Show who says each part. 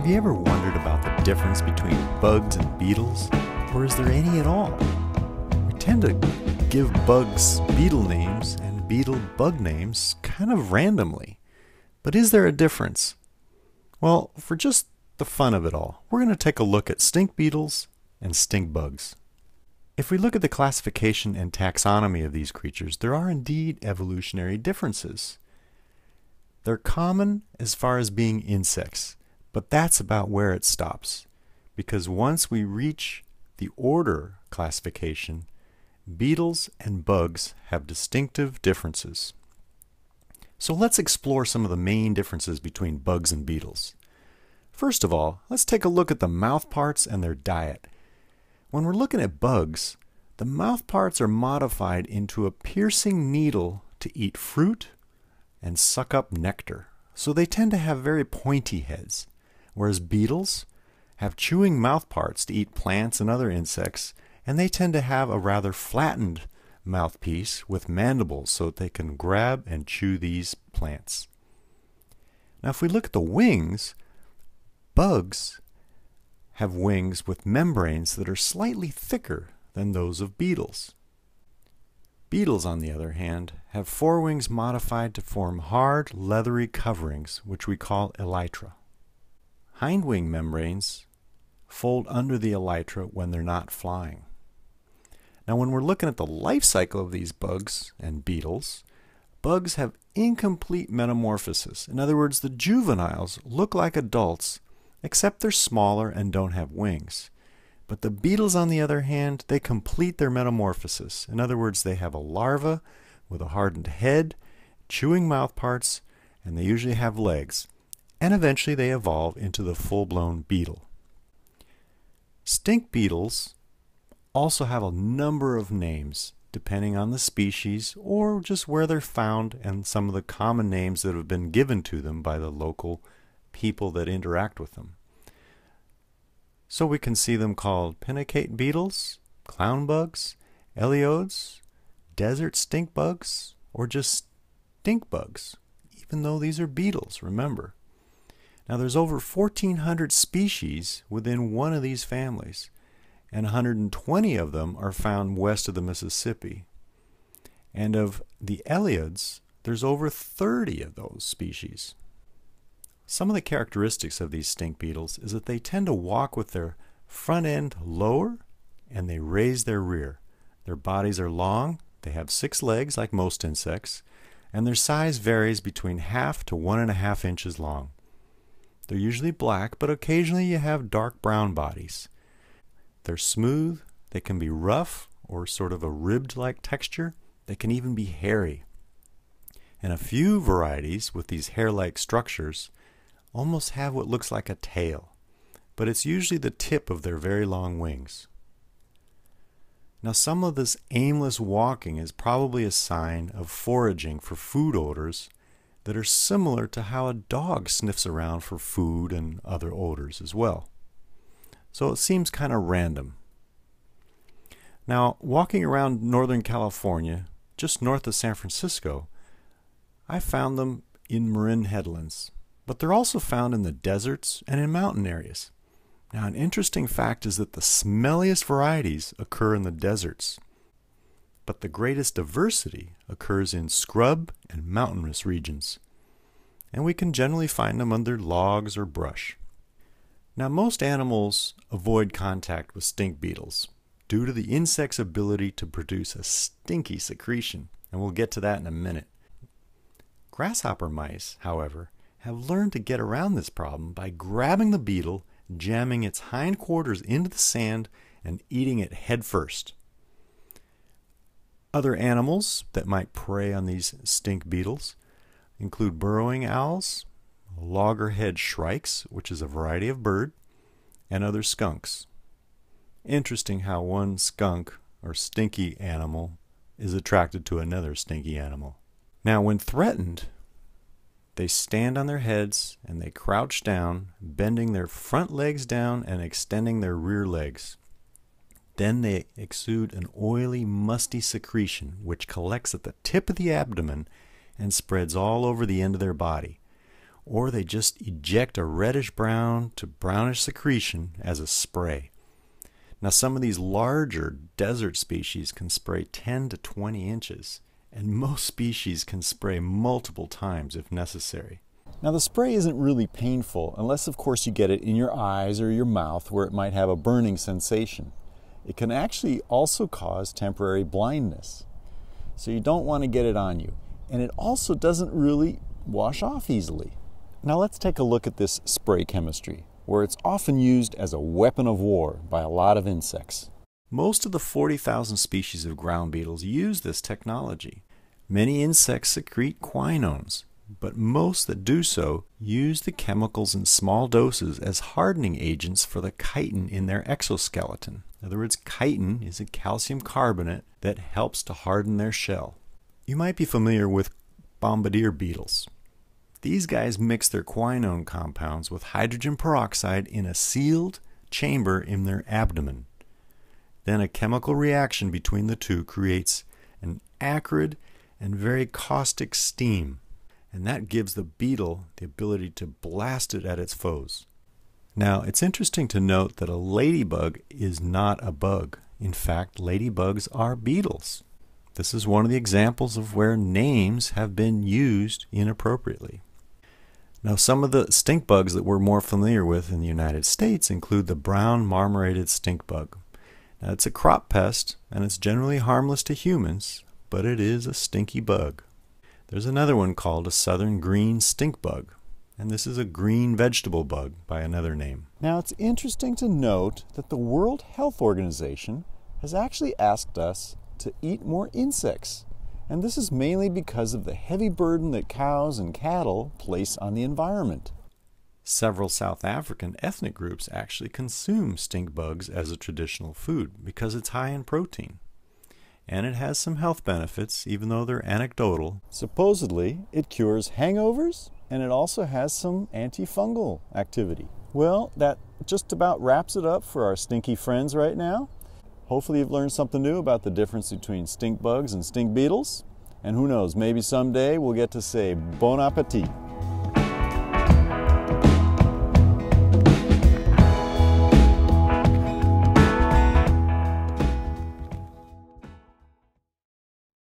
Speaker 1: Have you ever wondered about the difference between bugs and beetles? Or is there any at all? We tend to give bugs beetle names and beetle bug names kind of randomly. But is there a difference? Well, for just the fun of it all, we're going to take a look at stink beetles and stink bugs. If we look at the classification and taxonomy of these creatures, there are indeed evolutionary differences. They're common as far as being insects, but that's about where it stops. Because once we reach the order classification, beetles and bugs have distinctive differences. So let's explore some of the main differences between bugs and beetles. First of all, let's take a look at the mouth parts and their diet. When we're looking at bugs, the mouth parts are modified into a piercing needle to eat fruit, and suck up nectar. So they tend to have very pointy heads, whereas beetles have chewing mouthparts to eat plants and other insects, and they tend to have a rather flattened mouthpiece with mandibles so that they can grab and chew these plants. Now, if we look at the wings, bugs have wings with membranes that are slightly thicker than those of beetles. Beetles, on the other hand, have forewings modified to form hard, leathery coverings, which we call elytra. Hindwing membranes fold under the elytra when they're not flying. Now, when we're looking at the life cycle of these bugs and beetles, bugs have incomplete metamorphosis. In other words, the juveniles look like adults, except they're smaller and don't have wings. But the beetles, on the other hand, they complete their metamorphosis. In other words, they have a larva with a hardened head, chewing mouthparts, and they usually have legs. And eventually they evolve into the full blown beetle. Stink beetles also have a number of names depending on the species or just where they're found and some of the common names that have been given to them by the local people that interact with them. So we can see them called pinacate beetles, clown bugs, eleodes, desert stink bugs, or just stink bugs, even though these are beetles, remember. Now there's over 1,400 species within one of these families, and 120 of them are found west of the Mississippi. And of the eleodes, there's over 30 of those species. Some of the characteristics of these stink beetles is that they tend to walk with their front end lower and they raise their rear. Their bodies are long, they have six legs like most insects, and their size varies between half to one and a half inches long. They're usually black, but occasionally you have dark brown bodies. They're smooth, they can be rough or sort of a ribbed like texture, they can even be hairy. And a few varieties with these hair like structures almost have what looks like a tail, but it's usually the tip of their very long wings. Now, some of this aimless walking is probably a sign of foraging for food odors that are similar to how a dog sniffs around for food and other odors as well. So it seems kind of random. Now, walking around Northern California, just north of San Francisco, I found them in Marin headlands but they're also found in the deserts and in mountain areas. Now, an interesting fact is that the smelliest varieties occur in the deserts, but the greatest diversity occurs in scrub and mountainous regions, and we can generally find them under logs or brush. Now, most animals avoid contact with stink beetles due to the insect's ability to produce a stinky secretion, and we'll get to that in a minute. Grasshopper mice, however, have learned to get around this problem by grabbing the beetle, jamming its hindquarters into the sand, and eating it headfirst. Other animals that might prey on these stink beetles include burrowing owls, loggerhead shrikes, which is a variety of bird, and other skunks. Interesting how one skunk or stinky animal is attracted to another stinky animal. Now, when threatened, they stand on their heads and they crouch down, bending their front legs down and extending their rear legs. Then they exude an oily, musty secretion which collects at the tip of the abdomen and spreads all over the end of their body. or they just eject a reddish brown to brownish secretion as a spray. Now, some of these larger desert species can spray 10 to 20 inches, and most species can spray multiple times if necessary. Now, the spray isn't really painful unless, of course, you get it in your eyes or your mouth where it might have a burning sensation. It can actually also cause temporary blindness. So, you don't want to get it on you. And it also doesn't really wash off easily. Now, let's take a look at this spray chemistry, where it's often used as a weapon of war by a lot of insects. Most of the 40,000 species of ground beetles use this technology. Many insects secrete quinones, but most that do so use the chemicals in small doses as hardening agents for the chitin in their exoskeleton. In other words, chitin is a calcium carbonate that helps to harden their shell. You might be familiar with bombardier beetles. These guys mix their quinone compounds with hydrogen peroxide in a sealed chamber in their abdomen. Then a chemical reaction between the two creates an acrid and very caustic steam and that gives the beetle the ability to blast it at its foes. Now, it's interesting to note that a ladybug is not a bug. In fact, ladybugs are beetles. This is one of the examples of where names have been used inappropriately. Now, some of the stink bugs that we're more familiar with in the United States include the brown marmorated stink bug. Now, it's a crop pest and it's generally harmless to humans, but it is a stinky bug. There's another one called a southern green stink bug, and this is a green vegetable bug by another name. Now, it's interesting to note that the World Health Organization has actually asked us to eat more insects, and this is mainly because of the heavy burden that cows and cattle place on the environment. Several South African ethnic groups actually consume stink bugs as a traditional food because it's high in protein and it has some health benefits, even though they're anecdotal. Supposedly, it cures hangovers and it also has some antifungal activity. Well, that just about wraps it up for our stinky friends right now. Hopefully, you've learned something new about the difference between stink bugs and stink beetles. And who knows, maybe someday we'll get to say bon appetit.